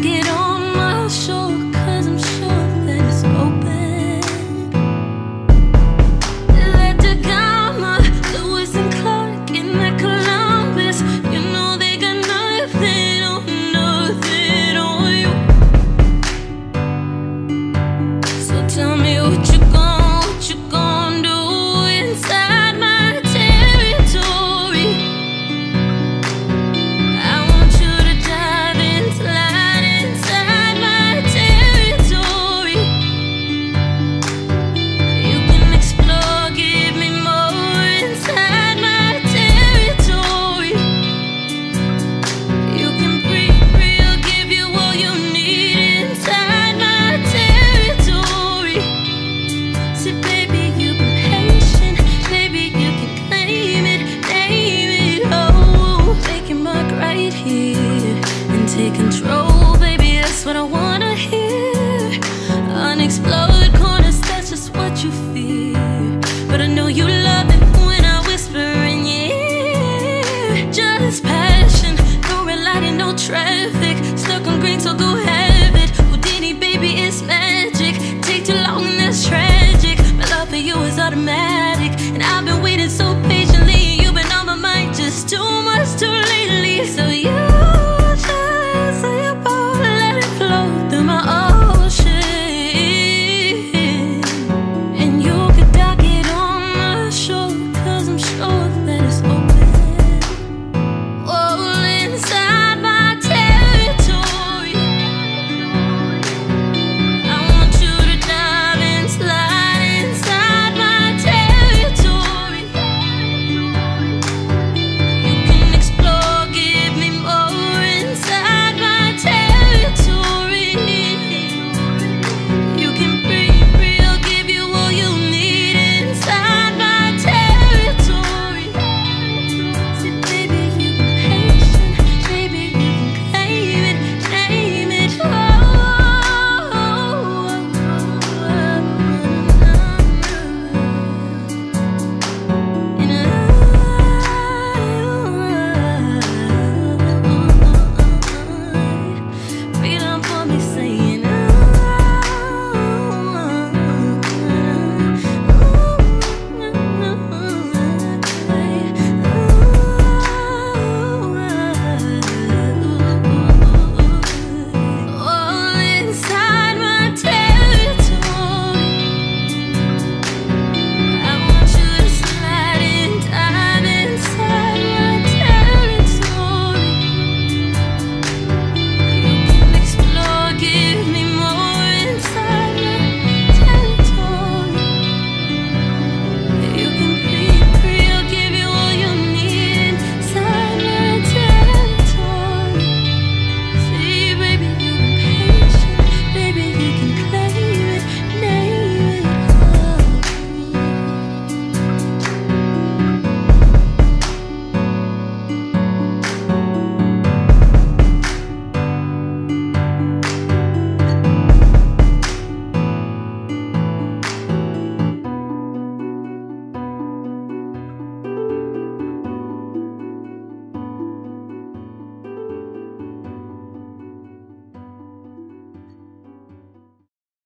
get on. here and take control, baby. That's what I wanna hear. Unexploded corners, that's just what you fear. But I know you love it when I whisper in your ear. Just passion, no red light and no traffic. Stuck on green, so go have it. Houdini, baby, it's magic. Take too long, and that's tragic. My love for you is automatic.